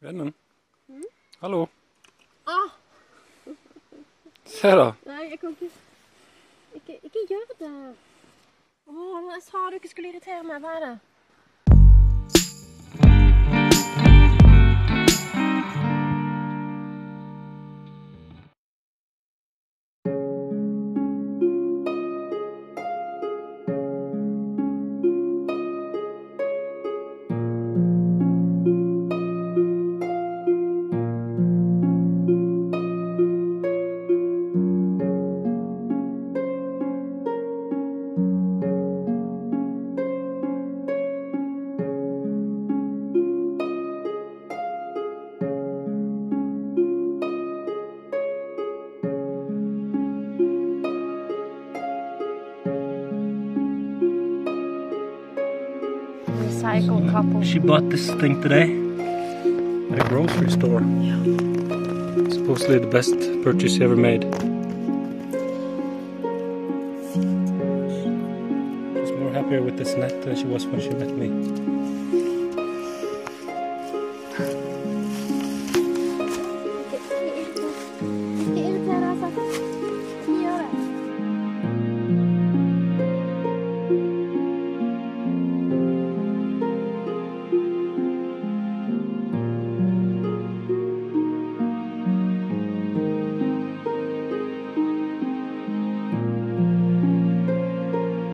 Vennen? Hallo? Ah, Se da. nei, jeg kan ikke Ikke, ikke gjør det. Å, jeg sa du ikke skulle irritere meg. Hva er det? Couple. She bought this thing today at a grocery store. Yeah. Supposedly the best purchase she ever made. She's more happier with this net than she was when she met me.